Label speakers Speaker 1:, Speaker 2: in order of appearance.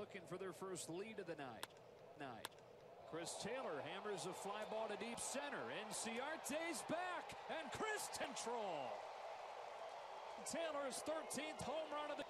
Speaker 1: looking for their first lead of the night. Night. Chris Taylor hammers a fly ball to deep center. Inciarte's back, and Chris Tentrol. Taylor's 13th home run of the